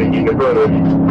you. I'm on 70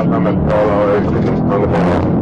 I'm a solo.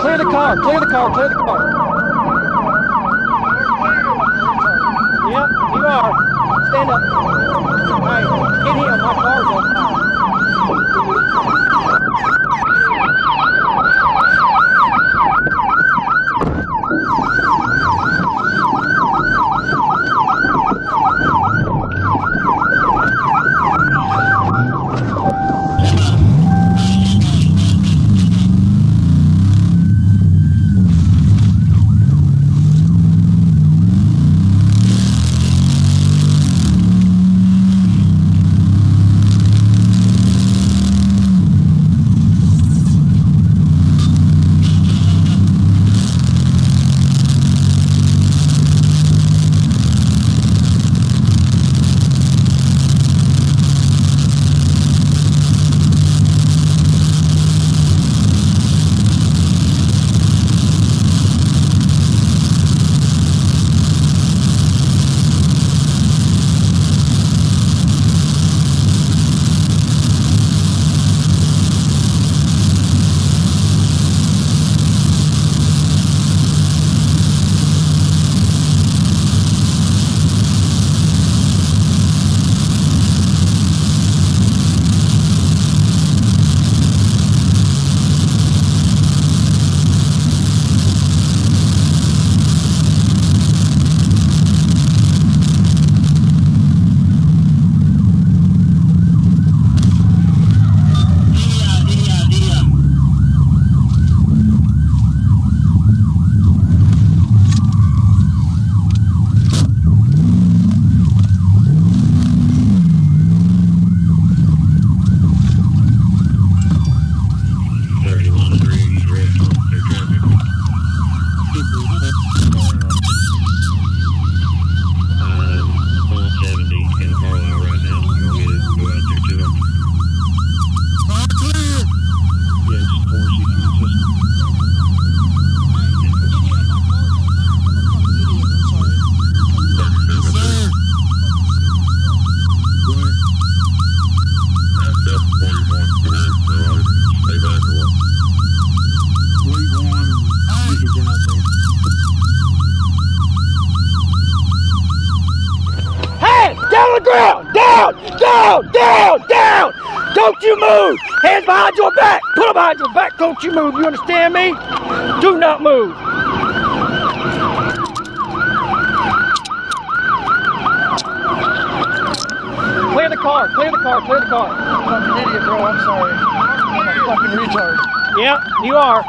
Clear the car, clear the car, clear the car. Yep, you are. Stand up. Hey, get him, my car's on fire. Move! Hands behind your back! Put them behind your back! Don't you move! You understand me? Do not move! Clear the car! Clear the car! Clear the car! Fucking idiot, bro. I'm sorry. I'm a fucking retard. Yep, you are.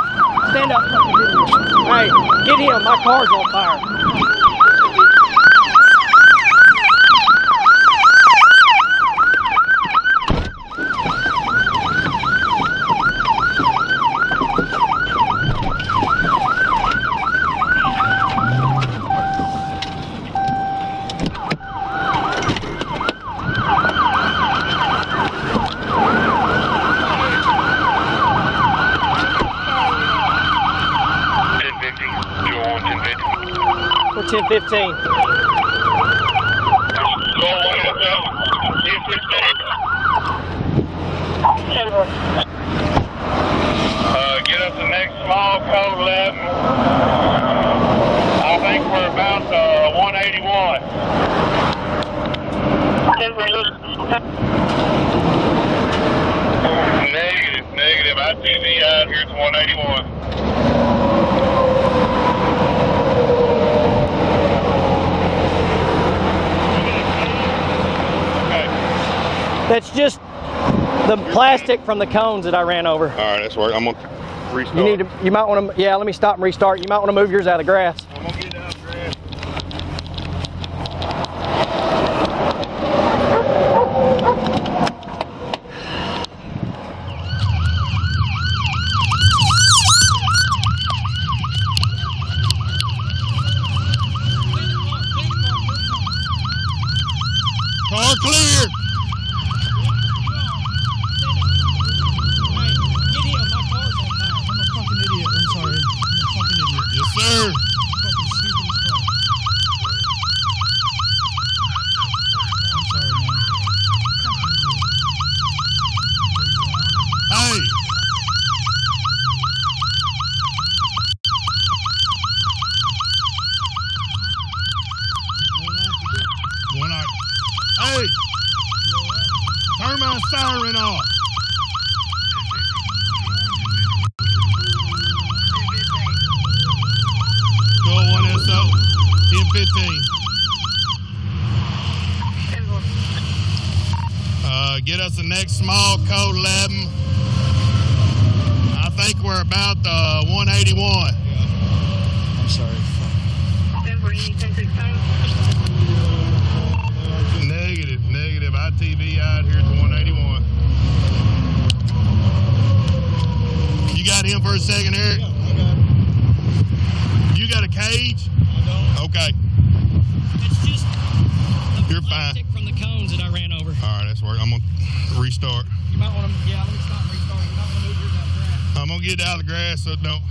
Stand up, fucking idiot. Hey, get him. My car's on fire. 15. Plastic from the cones that I ran over. All right, that's work. I'm gonna restart. You need to, you might want to, yeah, let me stop and restart. You might want to move yours out of the grass. firing off. All right, that's work. I'm gonna restart. You might want to, yeah, let me stop and restart. You might want to move yours out uh, of grass. I'm gonna get out of the grass so it don't.